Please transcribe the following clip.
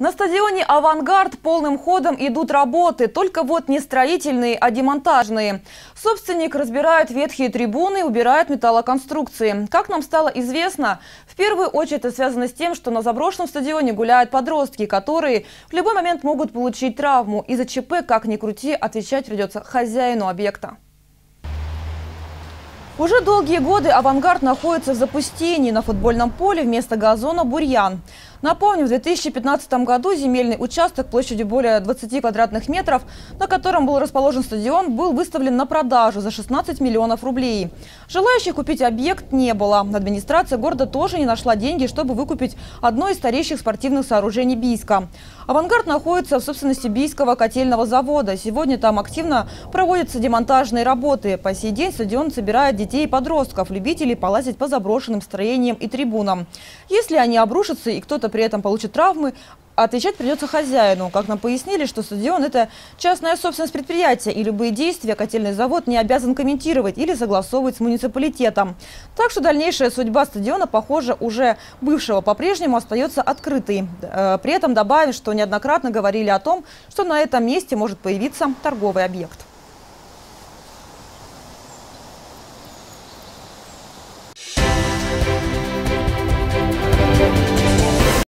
На стадионе «Авангард» полным ходом идут работы, только вот не строительные, а демонтажные. Собственник разбирает ветхие трибуны, убирает металлоконструкции. Как нам стало известно, в первую очередь это связано с тем, что на заброшенном стадионе гуляют подростки, которые в любой момент могут получить травму. Из-за ЧП, как ни крути, отвечать придется хозяину объекта. Уже долгие годы «Авангард» находится в запустении. На футбольном поле вместо газона – бурьян. Напомню, в 2015 году земельный участок площадью более 20 квадратных метров, на котором был расположен стадион, был выставлен на продажу за 16 миллионов рублей. Желающих купить объект не было. Администрация города тоже не нашла деньги, чтобы выкупить одно из старейших спортивных сооружений Бийска. «Авангард» находится в собственности Бийского котельного завода. Сегодня там активно проводятся демонтажные работы. По сей день стадион собирает детей и подростков, любителей полазить по заброшенным строениям и трибунам. Если они обрушатся и кто-то при этом получит травмы, отвечать придется хозяину. Как нам пояснили, что стадион – это частная собственность предприятия, и любые действия котельный завод не обязан комментировать или согласовывать с муниципалитетом. Так что дальнейшая судьба стадиона, похоже, уже бывшего по-прежнему остается открытой. Э, при этом добавим, что неоднократно говорили о том, что на этом месте может появиться торговый объект.